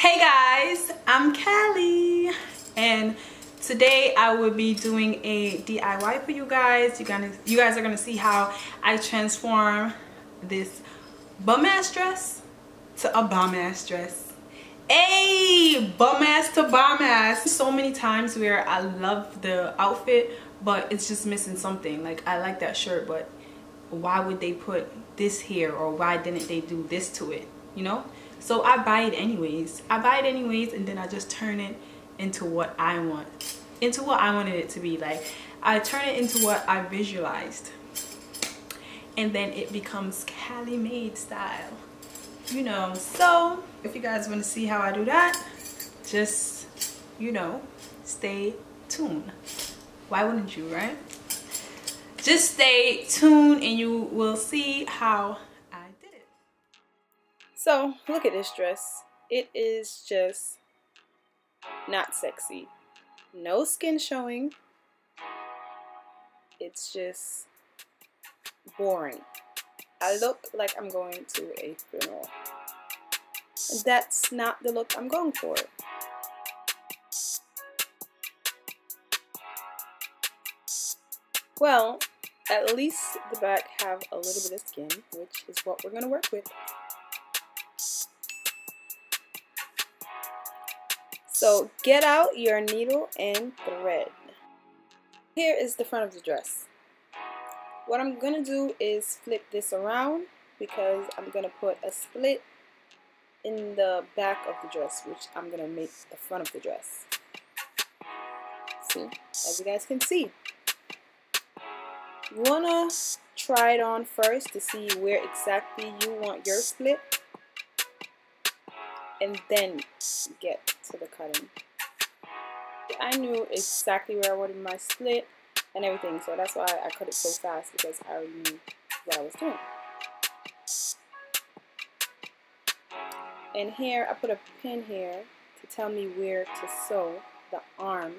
Hey guys, I'm Kali and today I will be doing a DIY for you guys. You guys, you guys are gonna see how I transform this bum ass dress to a bomb ass dress. Hey, bum ass to bomb ass. So many times where I love the outfit, but it's just missing something. Like I like that shirt, but why would they put this here or why didn't they do this to it? You know? So I buy it anyways. I buy it anyways and then I just turn it into what I want. Into what I wanted it to be. Like I turn it into what I visualized. And then it becomes Kali made style. You know, so if you guys want to see how I do that, just, you know, stay tuned. Why wouldn't you, right? Just stay tuned and you will see how so look at this dress. It is just not sexy. No skin showing. It's just boring. I look like I'm going to a funeral. That's not the look I'm going for. Well, at least the back have a little bit of skin, which is what we're going to work with. So get out your needle and thread. Here is the front of the dress. What I'm going to do is flip this around because I'm going to put a split in the back of the dress, which I'm going to make the front of the dress. See, as you guys can see. You want to try it on first to see where exactly you want your split and then get to the cutting. I knew exactly where I wanted my slit and everything, so that's why I cut it so fast because I already knew what I was doing. And here, I put a pin here to tell me where to sew the arm,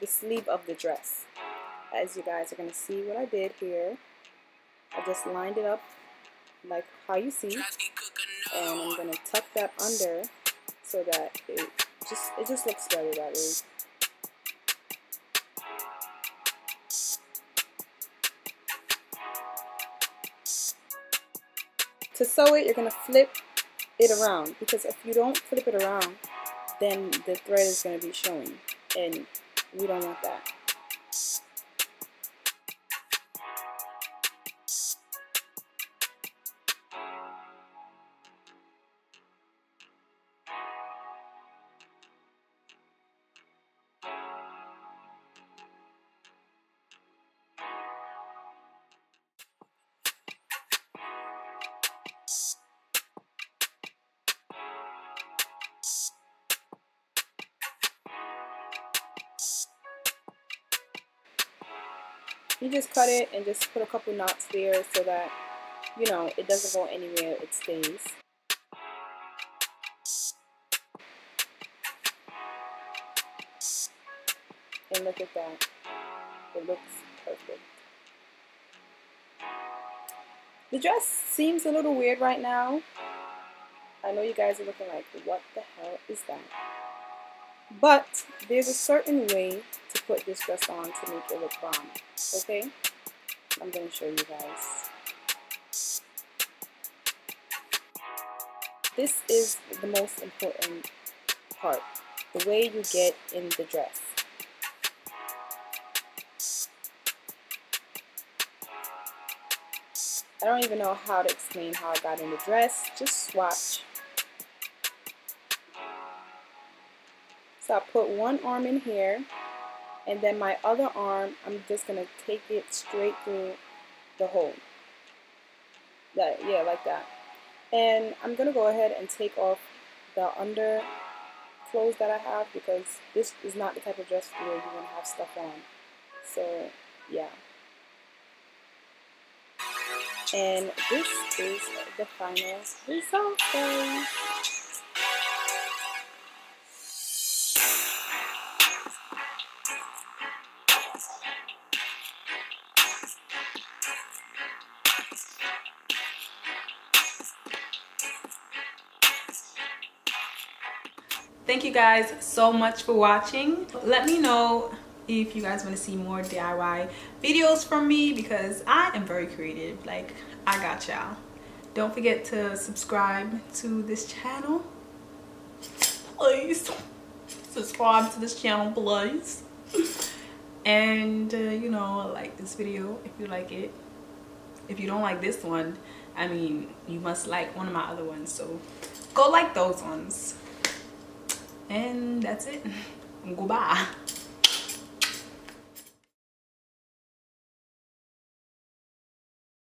the sleeve of the dress. As you guys are going to see what I did here, I just lined it up like how you see, and I'm going to tuck that under so that it just it just looks better that way. To sew it, you're going to flip it around because if you don't flip it around, then the thread is going to be showing and we don't want that. You just cut it and just put a couple knots there so that you know it doesn't go anywhere. It stays. And look at that. It looks perfect. The dress seems a little weird right now. I know you guys are looking like what the hell is that but there's a certain way to put this dress on to make it look bomb. Okay? I'm going to show you guys. This is the most important part. The way you get in the dress. I don't even know how to explain how I got in the dress. Just swatch So I put one arm in here and then my other arm, I'm just going to take it straight through the hole. That, yeah, like that. And I'm going to go ahead and take off the under clothes that I have because this is not the type of dress where going to have stuff on. So, yeah. And this is the final result. Thank you guys so much for watching. Let me know if you guys want to see more diy videos from me because i am very creative. Like i got y'all. Don't forget to subscribe to this channel. Please. Subscribe to this channel please. And uh, you know like this video if you like it. If you don't like this one i mean you must like one of my other ones. So go like those ones and that's it. Goodbye